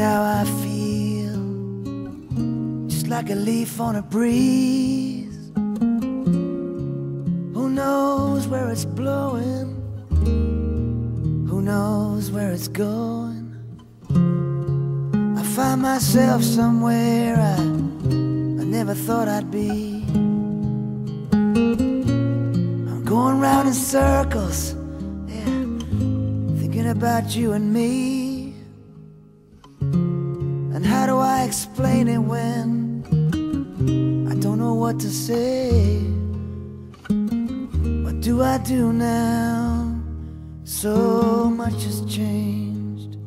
Now I feel just like a leaf on a breeze. Who knows where it's blowing? Who knows where it's going? I find myself somewhere I, I never thought I'd be. I'm going round in circles, yeah, thinking about you and me. And how do I explain it when I don't know what to say? What do I do now? So much has changed.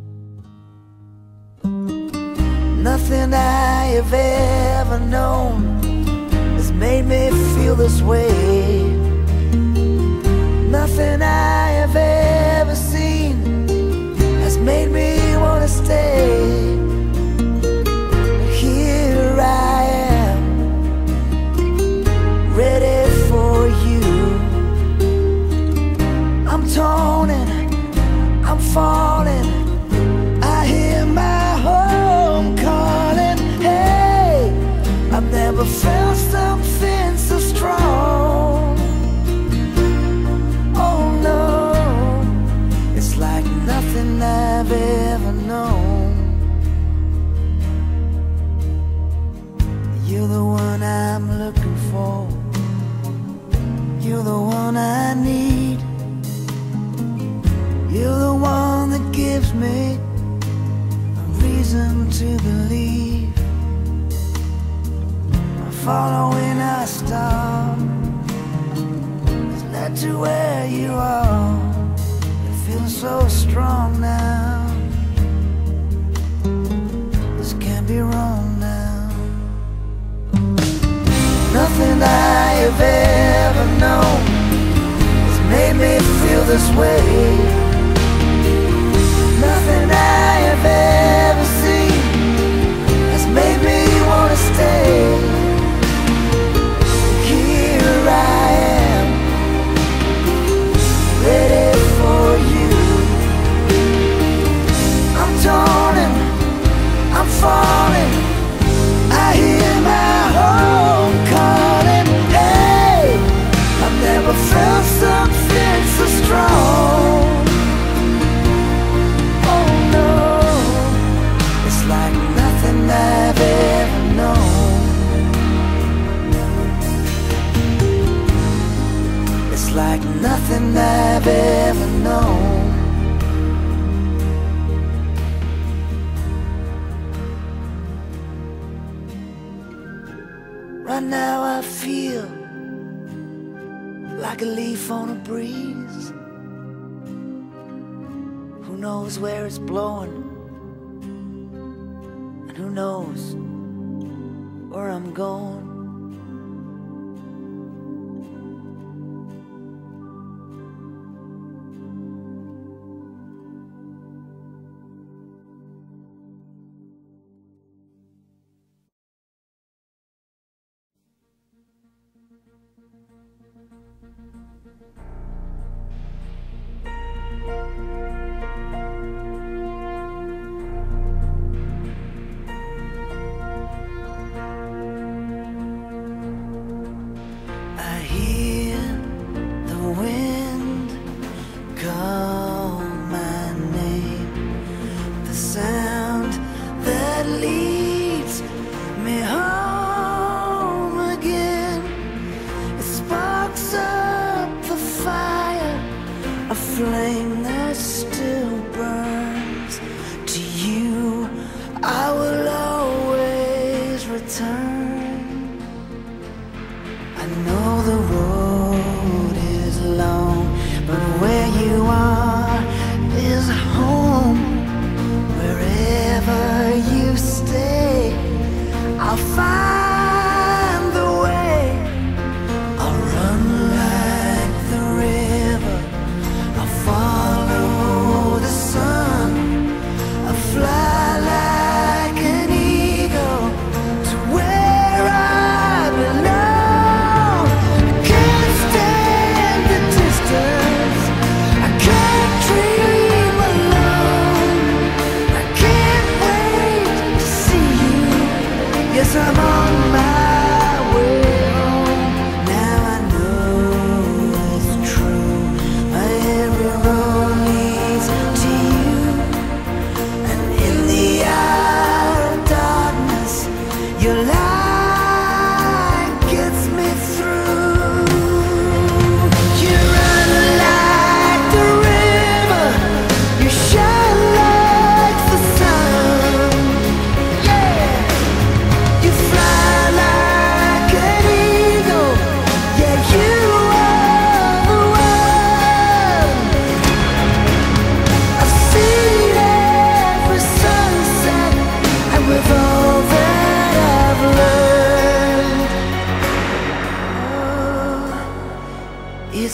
Nothing I have ever known has made me feel this way. Nothing I have ever to believe. Following a star has led to where you are. You feel so strong now. This can't be wrong now. Nothing I have ever known has made me feel this way. Nothing I've ever known. Right now I feel like a leaf on a breeze. Who knows where it's blowing? And who knows where I'm going? I hear flame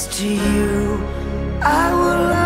to you. I will